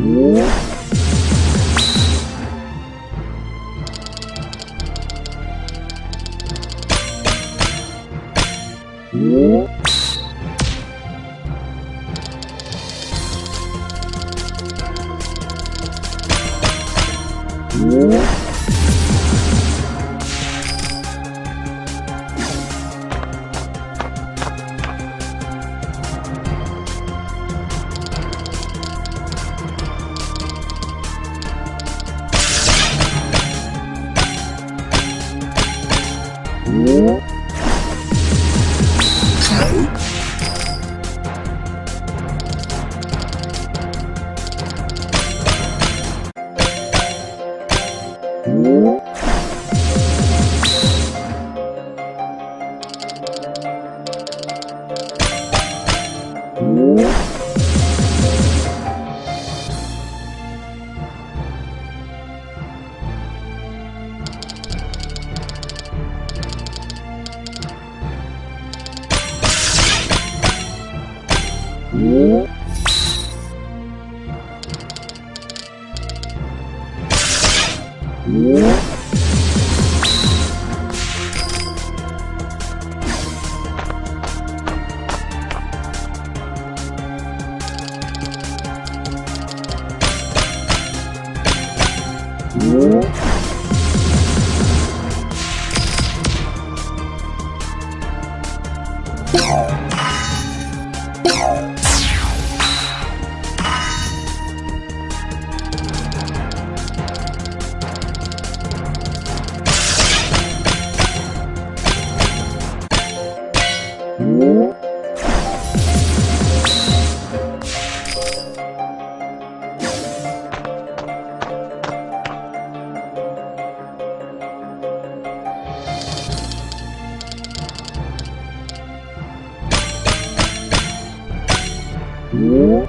Yeah. Oh. Whoa.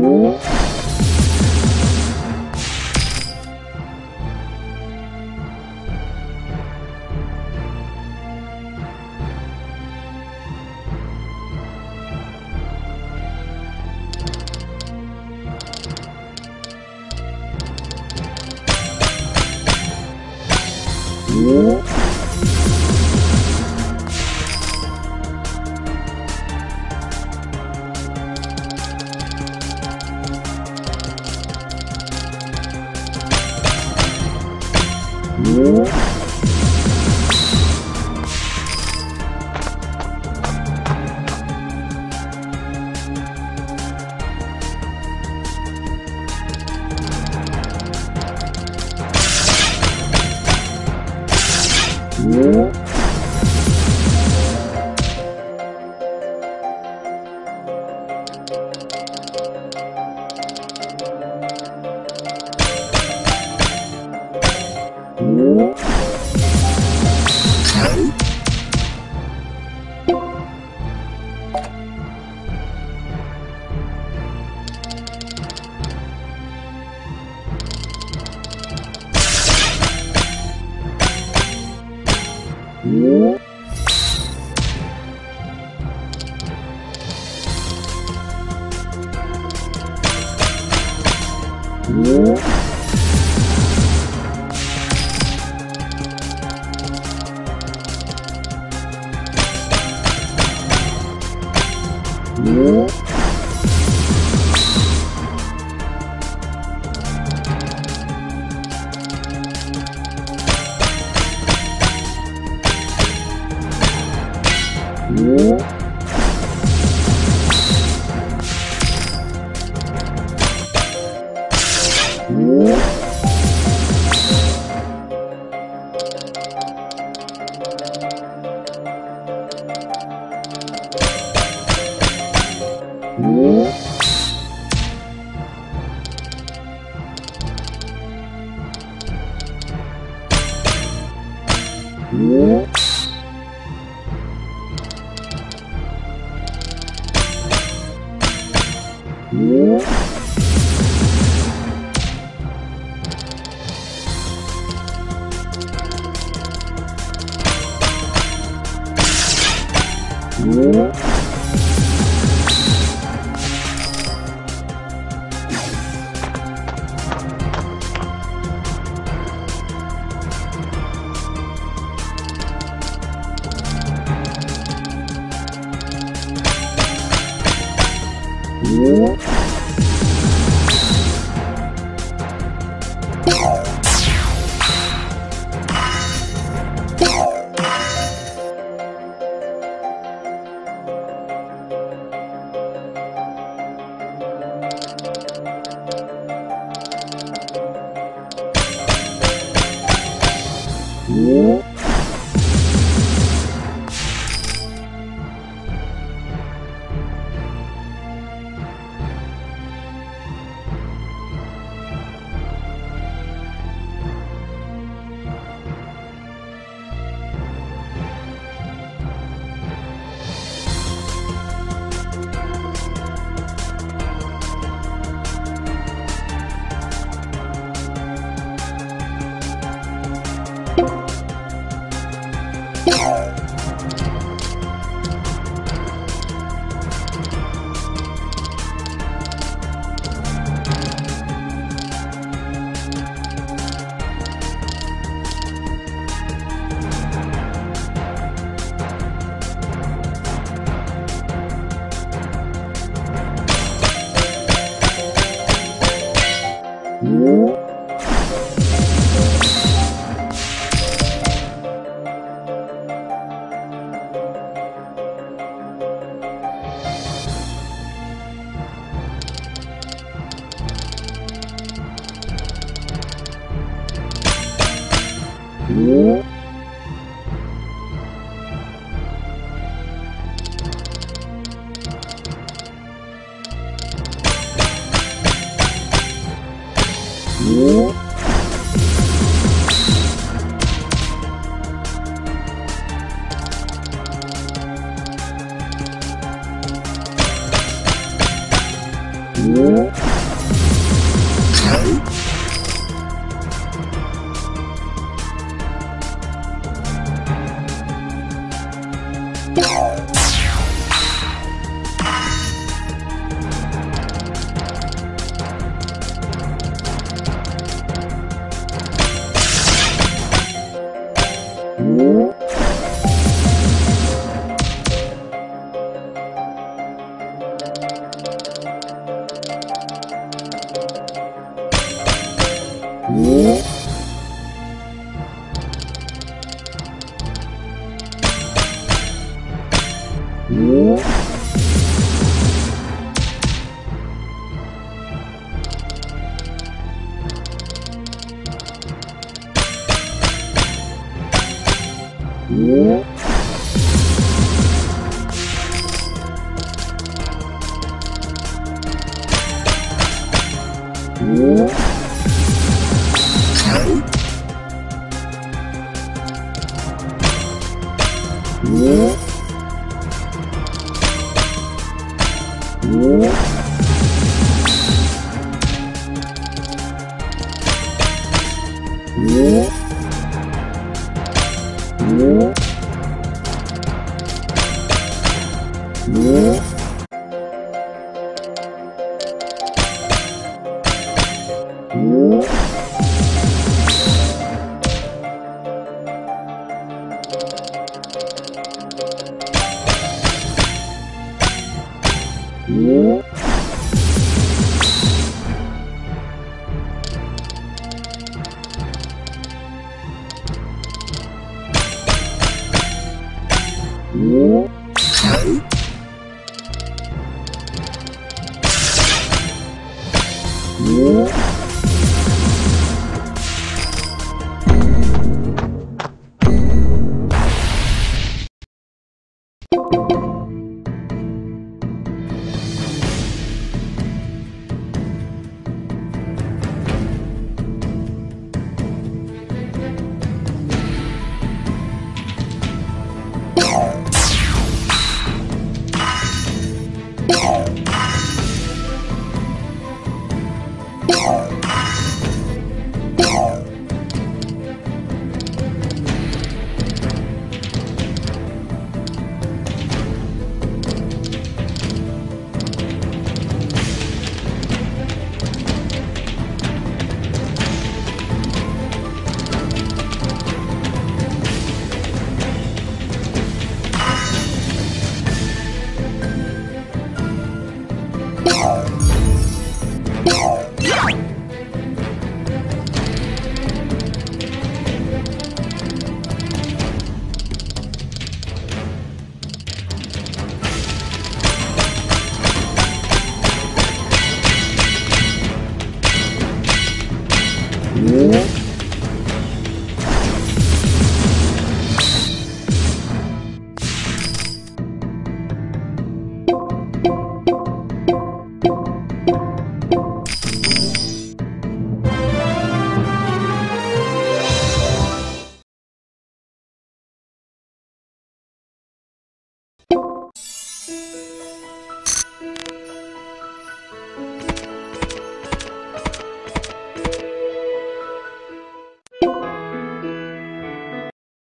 Whoop. Música hum? Yeah. Yeah. 五。